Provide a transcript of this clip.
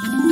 Thank you.